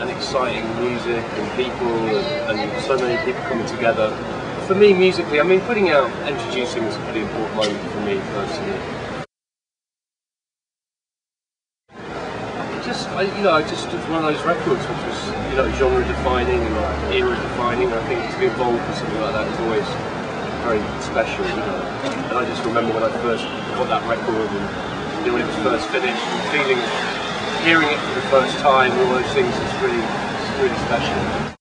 and exciting music and people and, and so many people coming together. For me, musically, I mean, putting out, Endtroducing was a pretty important moment for me personally. Just, I, you know, I just did one of those records which was, you know, genre defining and era defining. I think to be involved with something like that is always very special, you know. And I just remember when I first got that record and when it was first finished, feeling, hearing it for the first time, all those things is really, really special.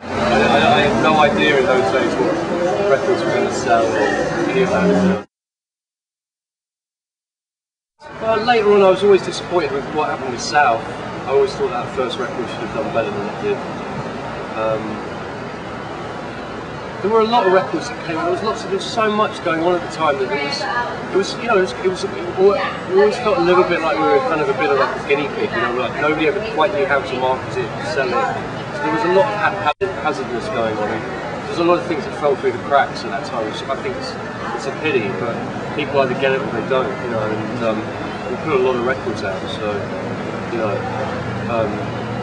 I, I, I had no idea in those days what records were going to sell or any of that. Well, later on, I was always disappointed with what happened with South. I always thought that first record should have done better than it did. Um, there were a lot of records that came out. There was lots of, there was so much going on at the time that it was, it was, you know, it was, it was, we always felt a little bit like we were kind of a bit of like a guinea pig, you know, like nobody ever quite knew how to market it, sell it. So there was a lot of haphazardness going on. There's a lot of things that fell through the cracks at that time, which I think it's, it's a pity, but people either get it or they don't, you know, and um, we put a lot of records out, so, you know, um,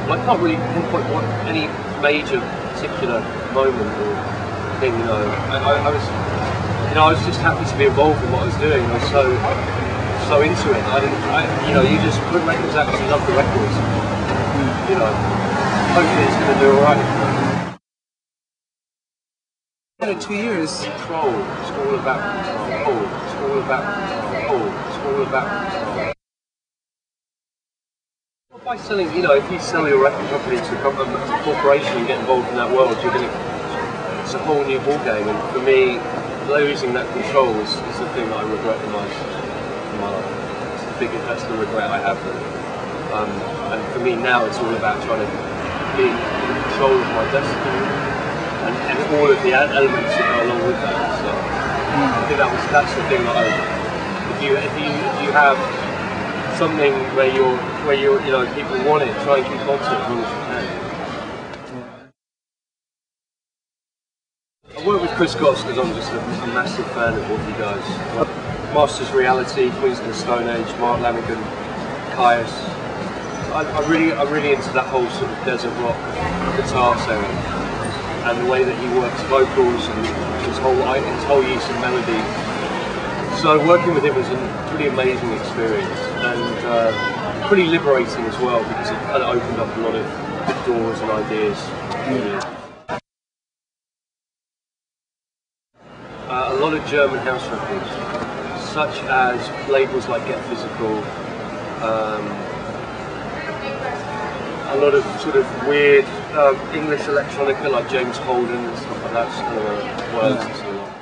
I can't really pinpoint what any major particular moment or thing, you know. I, I, I, was, you know, I was just happy to be involved in what I was doing. I was so, so into it. I didn't, I, you know, you just put records out because you love the records. You know, hopefully it's going to do all right. In two years. Control. It's all about control. It's all about control. It's all about control. By selling, you know, if you sell your record company to a, to um, a corporation and get involved in that world, you're going to it's a whole new ball game. And for me, losing that control is, is the thing that I regret the most in my life. It's the biggest, that's the regret I have. Um, and for me now, it's all about trying to be in control of my destiny and, and all of the elements that go along with that. So I think that was that's the thing that I. If you if you if you have something where you're where you're you know people want it, try and keep on to it as long as you can. I work with Chris Goss because I'm just a, a, massive fan of what he does. Masters Reality, Queens of the Stone Age, Mark Lanegan, Kyuss. I, I really, I'm really into that whole sort of desert rock guitar sound and the way that he works vocals and his whole his whole use of melody. So working with him was a pretty amazing experience and uh, pretty liberating as well because it kind of opened up a lot of doors and ideas. Mm. A lot of German house records, such as labels like Get Physical, um, a lot of sort of weird um, English electronica like James Holden and stuff like that. Kind of what I listen to a lot.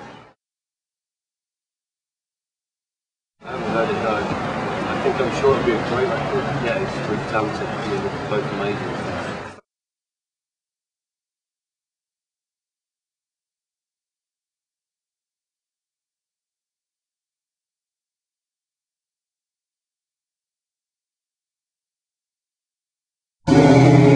I haven't heard it though. I think I'm sure it'd be a great record. Yeah, it's really talented. I mean, they're both amazing. Senhor.